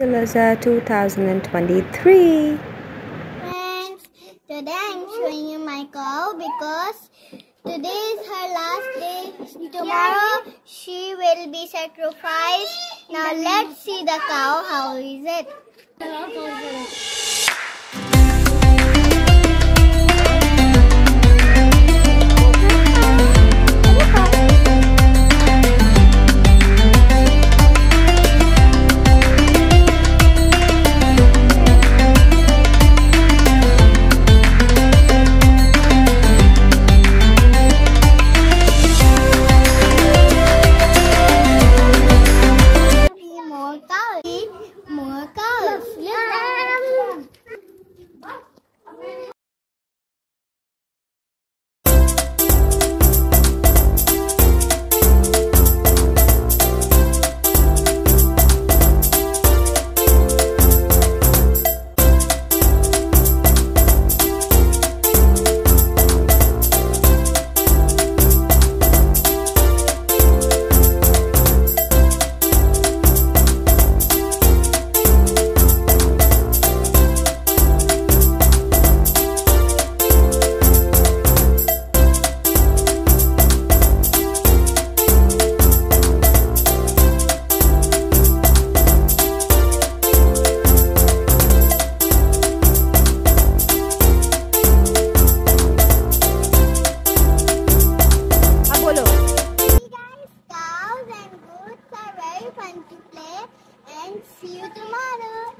Zalaza 2023. Friends, today I'm showing you my cow because today is her last day. Tomorrow she will be sacrificed. Now let's see the cow. How is it? fun to play and see you tomorrow.